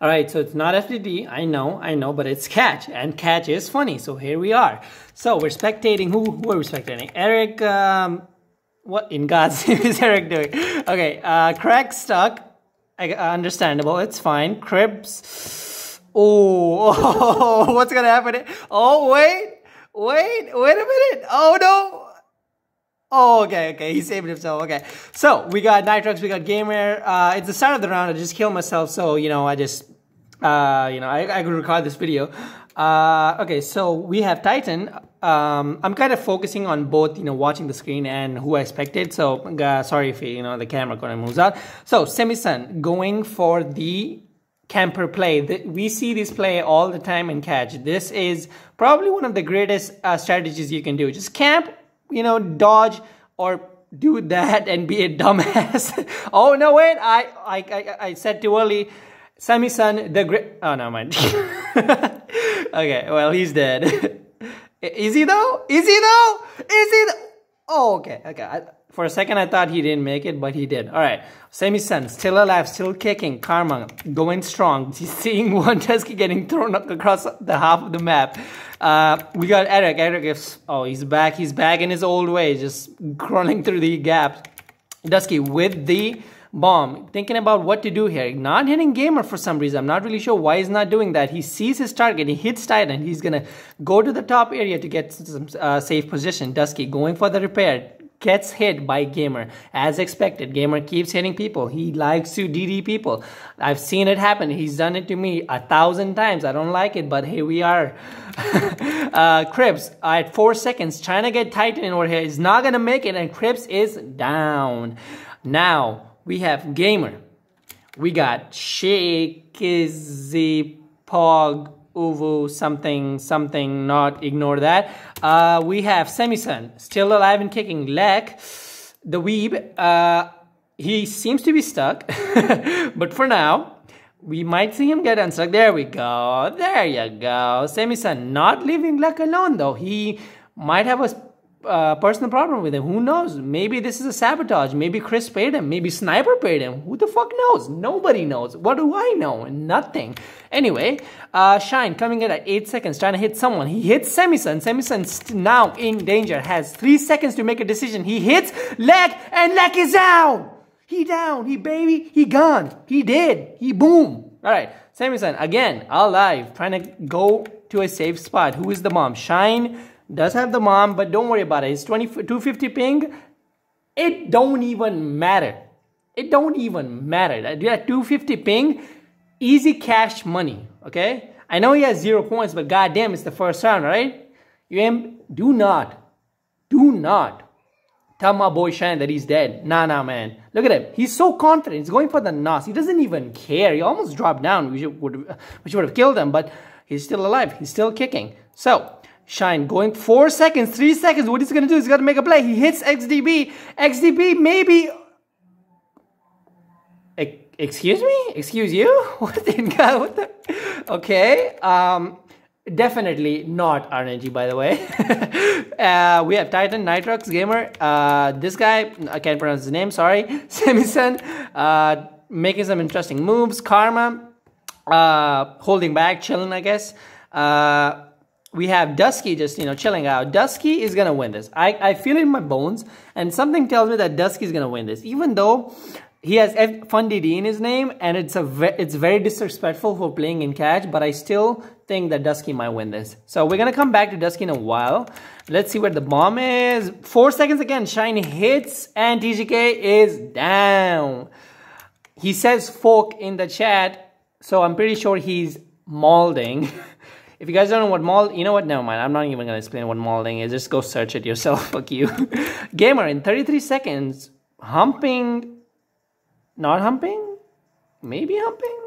All right, so it's not FDD. I know, I know, but it's catch, and catch is funny. So here we are. So we're spectating. Who, who are we spectating? Eric. Um, what in God's name is Eric doing? Okay, uh, Craig stuck. I, uh, understandable. It's fine. Cribs. Oh, oh, what's gonna happen? Oh, wait, wait, wait a minute. Oh no. Oh, okay, okay. He saved himself. Okay. So we got Nitrox, we got Gamer. Uh, it's the start of the round. I just killed myself. So, you know, I just, uh, you know, I, I could record this video. Uh, okay, so we have Titan. Um, I'm kind of focusing on both, you know, watching the screen and who I expected. So, uh, sorry if, you know, the camera kind of moves out. So, Semi-Sun going for the camper play. The, we see this play all the time in catch. This is probably one of the greatest uh, strategies you can do. Just camp you know, dodge or do that and be a dumbass. oh, no, wait, I, I, I, I said too early. Semi-Sun, the great, oh, no, mind. okay, well, he's dead. Is he though? Is he though? Is he? Oh, okay, okay. I, for a second, I thought he didn't make it, but he did. All right. Semi-Sun, still alive, still kicking. Karma, going strong. He's seeing one Dusky getting thrown across the half of the map. Uh, we got Eric. Eric is, oh, he's back. He's back in his old way, just crawling through the gaps. Dusky with the bomb, thinking about what to do here. Not hitting Gamer for some reason. I'm not really sure why he's not doing that. He sees his target. He hits Titan. He's going to go to the top area to get some uh, safe position. Dusky going for the repair gets hit by Gamer as expected. Gamer keeps hitting people. He likes to DD people. I've seen it happen. He's done it to me a thousand times. I don't like it, but here we are. uh, Cribs at four seconds trying to get Titan over here is not gonna make it, and Cribs is down. Now we have Gamer. We got Shakezy Pog Uvu something something not ignore that. Uh, we have Semi-Sun still alive and kicking. Lek, the weeb, uh, he seems to be stuck, but for now, we might see him get unstuck. There we go. There you go. Semi-Sun not leaving Lek alone though. He might have a uh, personal problem with him. Who knows? Maybe this is a sabotage. Maybe Chris paid him. Maybe Sniper paid him. Who the fuck knows? Nobody knows. What do I know? Nothing. Anyway, uh, Shine coming in at 8 seconds, trying to hit someone. He hits Semi-Sun. Semi-Sun's now in danger. Has 3 seconds to make a decision. He hits Lek, and Lek is down. He down. He baby. He gone. He did. He boom. All right. Semi-Sun again alive, trying to go to a safe spot. Who is the mom? Shine does have the mom, but don't worry about it. It's 20, 250 ping. It don't even matter. It don't even matter. Yeah, 250 ping, easy cash money, okay? I know he has zero points, but goddamn, it's the first round, right? You do not, do not tell my boy Shine that he's dead. Nah, nah, man. Look at him. He's so confident. He's going for the NOS. He doesn't even care. He almost dropped down, which would, which would have killed him, but he's still alive. He's still kicking. So, Shine going four seconds, three seconds. What he's gonna do? He's gonna make a play. He hits XDB. XDB maybe. Excuse me? Excuse you? What? What the? Okay. Um. Definitely not RNG, by the way. uh, we have Titan Nitrox Gamer. Uh, this guy, I can't pronounce his name, sorry. Semi-Sun, uh, making some interesting moves. Karma, uh, holding back, chilling, I guess. Uh, we have Dusky just, you know, chilling out. Dusky is going to win this. I, I feel it in my bones, and something tells me that Dusky is going to win this, even though he has F in his name, and it's a ve it's very disrespectful for playing in catch, but I still think that Dusky might win this. So we're going to come back to Dusky in a while. Let's see where the bomb is. Four seconds again. Shine hits, and TGK is down. He says fork in the chat, so I'm pretty sure he's molding. If you guys don't know what mold, you know what? Never mind. I'm not even to explain what molding is. Just go search it yourself. Fuck you. Gamer in 33 seconds. Humping. Not humping? Maybe humping?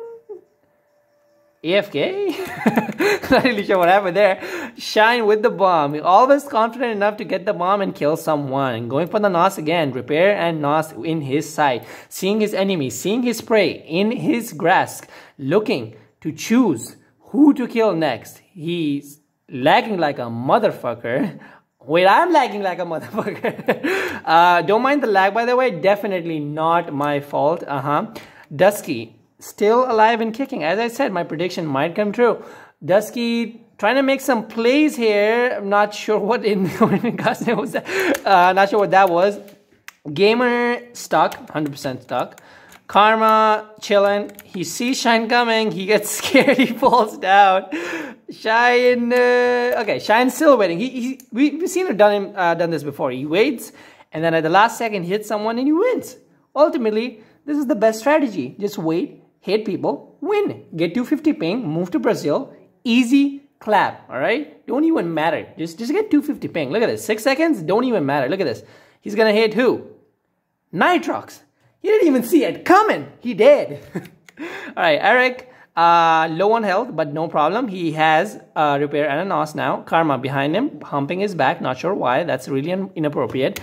AFK? not really sure what happened there. Shine with the bomb. Always confident enough to get the bomb and kill someone. Going for the NOS again. Repair and NOS in his sight. Seeing his enemy. Seeing his prey in his grasp. Looking to choose who to kill next. He's lagging like a motherfucker. Wait, I'm lagging like a motherfucker. uh, don't mind the lag, by the way. Definitely not my fault. Uh-huh. Dusky still alive and kicking. As I said, my prediction might come true. Dusky trying to make some plays here. I'm not sure what in was that. Uh, not sure what that was. Gamer stuck, 100% stuck. Karma chilling. He sees Shine coming. He gets scared. He falls down. Shine. Uh, okay, Shine's still waiting. He, he we, we've seen him done him uh, done this before. He waits, and then at the last second, hits someone and he wins. Ultimately, this is the best strategy. Just wait, hit people, win. Get 250 ping, move to Brazil. Easy clap. All right. Don't even matter. Just just get 250 ping. Look at this. Six seconds. Don't even matter. Look at this. He's gonna hit who? Nitrox. He didn't even see it coming. He did. All right, Eric, uh, low on health, but no problem. He has uh, repair and a NOS now. Karma behind him, humping his back. Not sure why. That's really inappropriate.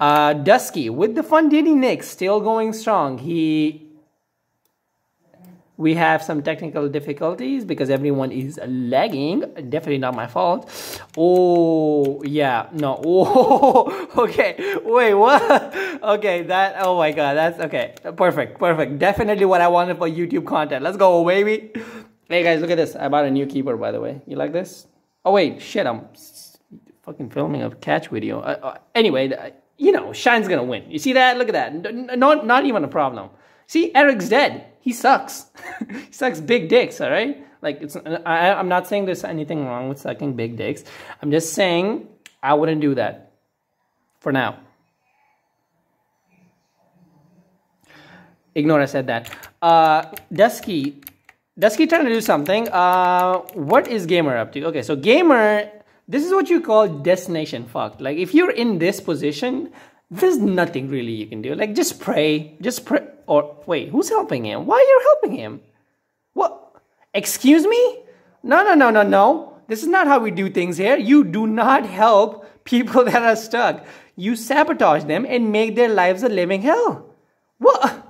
Uh, Dusky with the fun Nick still going strong. He we have some technical difficulties because everyone is lagging. Definitely not my fault. Oh yeah no. Oh okay. Wait what? Okay that oh my god that's okay. Perfect perfect. Definitely what i wanted for youtube content. Let's go baby. Hey guys look at this. I bought a new keyboard by the way. You like this? Oh wait shit i'm fucking filming a catch video. Uh, uh, anyway you know shine's gonna win. You see that? Look at that. Not not even a problem see eric's dead he sucks. he sucks big dicks, all right? Like, it's, I, I'm not saying there's anything wrong with sucking big dicks. I'm just saying I wouldn't do that for now. Ignore I said that. Uh, Dusky, Dusky trying to do something. Uh, what is Gamer up to? Okay, so Gamer, this is what you call destination fucked. Like, if you're in this position, there's nothing really you can do. Like, just pray. Just pray. Or, wait, who's helping him? Why are you helping him? What? Excuse me? No, no, no, no, no. This is not how we do things here. You do not help people that are stuck. You sabotage them and make their lives a living hell. What?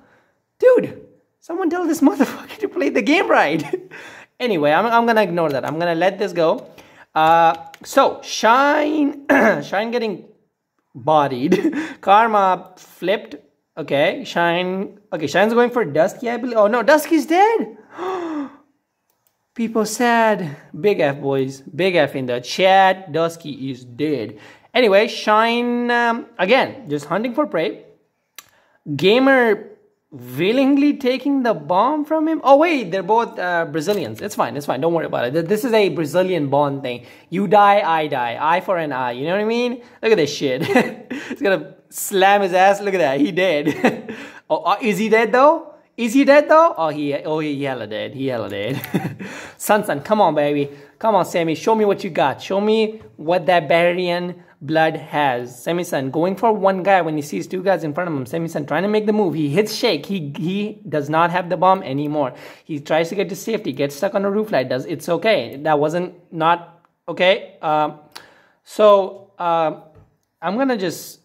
Dude, someone tell this motherfucker to play the game right. anyway, I'm, I'm gonna ignore that. I'm gonna let this go. Uh, so, Shine, Shine getting bodied. Karma flipped. Okay, Shine. Okay, Shine's going for Dusky, I believe. Oh no, Dusky's dead. People sad. Big F, boys. Big F in the chat. Dusky is dead. Anyway, Shine, um, again, just hunting for prey. Gamer willingly taking the bomb from him? Oh wait, they're both uh, Brazilians. It's fine. It's fine. Don't worry about it. This is a Brazilian bond thing. You die, I die. Eye for an eye. You know what I mean? Look at this shit. He's gonna slam his ass. Look at that. He dead. oh, uh, is he dead though? Is he dead though? Oh, he oh he hella dead. He hella dead. Sun, come on, baby. Come on, Sammy. Show me what you got. Show me what that Barbarian blood has. Semi-Sun going for one guy when he sees two guys in front of him. Semi-Sun trying to make the move. He hits Shake. He he does not have the bomb anymore. He tries to get to safety. Gets stuck on a roof light. Does it's okay. That wasn't not okay. Um, so uh, I'm gonna just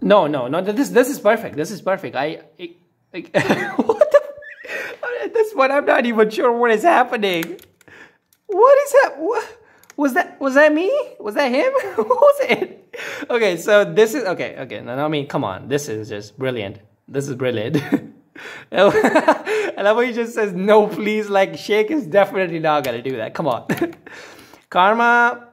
no no no. This this is perfect. This is perfect. I. I, I what the? At this point, I'm not even sure what is happening. What is that? What? Was that was that me? Was that him? Who was it? Okay, so this is okay. Okay, no, I mean, come on, this is just brilliant. This is brilliant. I love how he just says no, please. Like Shake is definitely not gonna do that. Come on, Karma.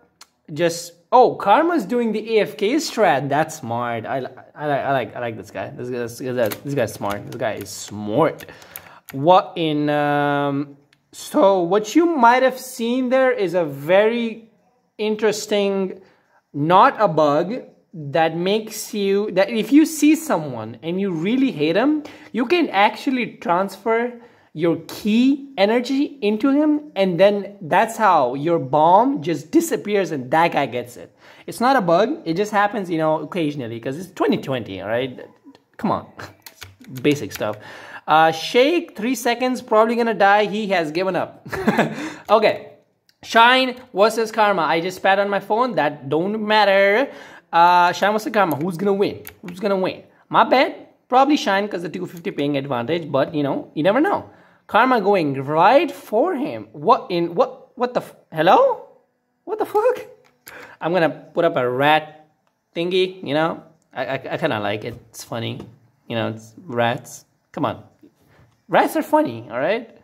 Just oh, Karma's doing the AFK strat. That's smart. I, I like I like I like this guy. This this, this guy's smart. This guy is smart. What in um so what you might have seen there is a very interesting, not a bug, that makes you, that if you see someone and you really hate them, you can actually transfer your ki energy into him and then that's how your bomb just disappears and that guy gets it. It's not a bug, it just happens, you know, occasionally because it's 2020, all right? Come on, basic stuff. Uh, Shake, three seconds, probably gonna die. He has given up. okay. Shine versus Karma. I just spat on my phone. That don't matter. Uh, Shine versus Karma. Who's gonna win? Who's gonna win? My bet, probably Shine because the 250 ping advantage. But you know, you never know. Karma going right for him. What in what? What the? hello? What the fuck? I'm gonna put up a rat thingy. You know, I I, I kind of like it. It's funny. You know, it's rats. Come on. Rats are funny, all right?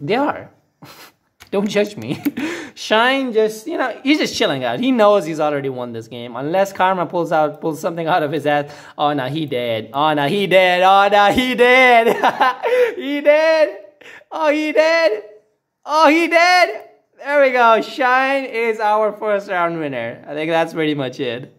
They are. Don't judge me. Shine just, you know, he's just chilling out. He knows he's already won this game. Unless Karma pulls out, pulls something out of his ass. Oh, no, he dead. Oh, no, he dead. Oh, no, he dead. he dead. Oh, he dead. Oh, he dead. There we go. Shine is our first round winner. I think that's pretty much it.